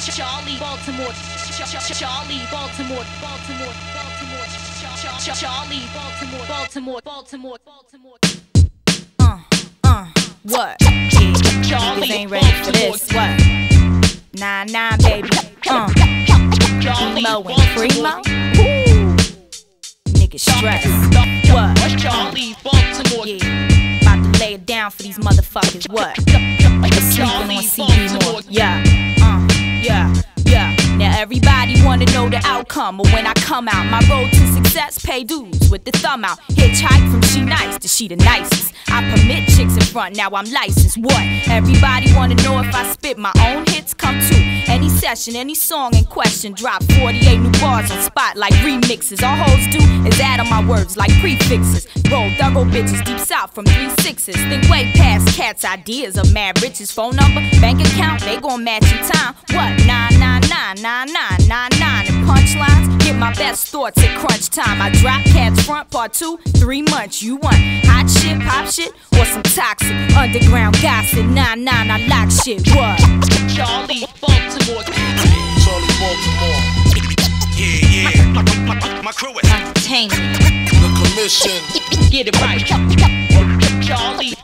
Charli Baltimore. Charli Baltimore. Baltimore. Baltimore. Charli Baltimore. Baltimore. Baltimore. Baltimore. Uh, uh, what? Niggas ain't ready for this. What? Nah, nah, baby. Uh, Emo and Primo. Niggas stressed. What? Charli Baltimore. Yeah, about to lay it down for these motherfuckers. What? Wanna know the outcome, but when I come out, my road to success pay dues with the thumb out. Hitchhike from she nice to she the nicest. I permit chicks in front, now I'm licensed. What? Everybody wanna know if I spit my own hits, come to any session, any song in question. Drop 48 new bars on spot like remixes. All hoes do is add on my words like prefixes. Roll thorough bitches deep south from three sixes. Think way past cats' ideas of mad riches. Phone number, bank account, they gon' match in time. What? Nine nine nine nine nine nine nine. And punchlines, get my best thoughts at crunch time. I drop cats front part two, three months. You want hot shit, pop shit, or some toxic underground gossip? Nine nine, I like shit. What? Charli Baltimore. Charli Baltimore. Yeah, yeah. My, my, my, my crew is Untertainment. The commission. Get it right. Charli Baltimore. Charli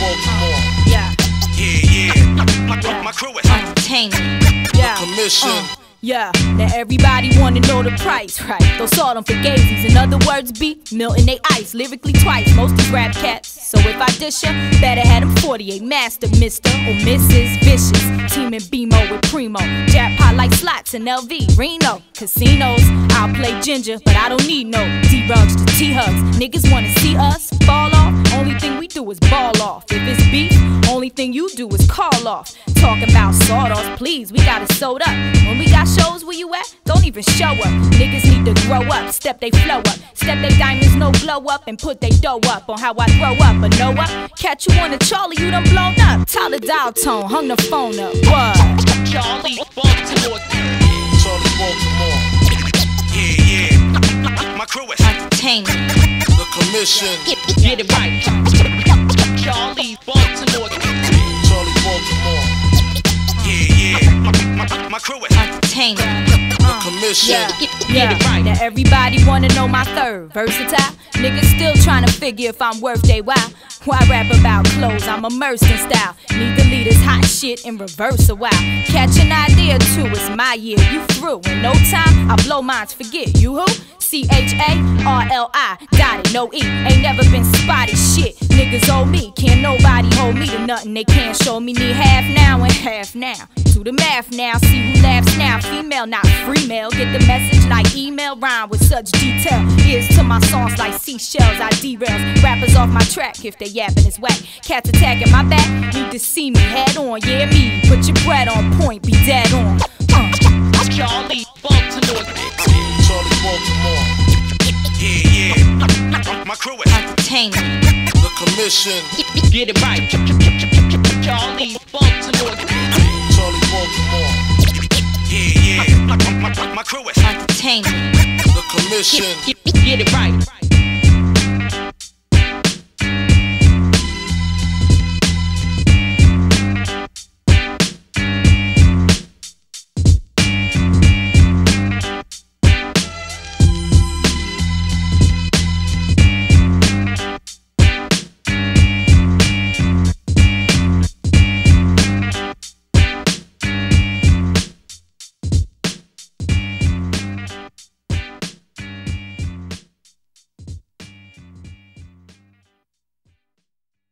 Baltimore. Yeah. Yeah, yeah. My, my, my crew is Untertainment. Yeah. Commission. Uh, yeah, now everybody wanna know the price, right? Those salt them for gazies. In other words, be Milton they ice lyrically twice. Most these rap cats. So if I dish ya, better have them 48 master, Mr. or Mrs. Vicious. Teaming BMO with Primo. Jackpot like slots in LV, Reno. Casinos, I'll play ginger, but I don't need no D-rugs to T-hugs. Niggas wanna see us fall off. Only thing we do is ball off. If it's beef, only thing you do is call off. Talking about sawdust, please, we got it sewed up. When we got shows where you at, don't even show up. Niggas need to grow up, step they flow up, step they diamonds no glow up, and put they dough up on how I throw up. But know what? Catch you on the Charlie, you done blown up. Tyler dial tone, hung the phone up. What? Charli Baltimore. Charli Baltimore. Yeah, yeah. My, my crew is Untertainment. The commission. Get it right. Charli Baltimore. Untertainment. Uh, the commission. Yeah, it right. Now everybody wanna know my third versatile. Niggas still trying to figure if I'm worth they while. Why rap about clothes? I'm immersed in style. Need to lead this hot shit in reverse a while. Catch an idea too, it's my year. You through in no time. I blow minds, forget you who? C H A R L I, got it, no E. Ain't never been spotty shit. Niggas owe me, can't nobody hold me to nothing. They can't show me. Need half now and half now. Do the math now, see who laughs now. Female, not free male. Get the message like email, rhyme with such detail. Ears to my songs like seashells, I derails. Rappers off my track if they yapping is whack. Cats attacking my back, need to see me head on. Yeah, me, put your bread on point, be dead on. Uh. Charli Baltimore. Charli Baltimore. Yeah, yeah. My, crew is Untertainment. The commission. Get it right. Charli Baltimore. My, crew is Untertainment. The commission. Get it right.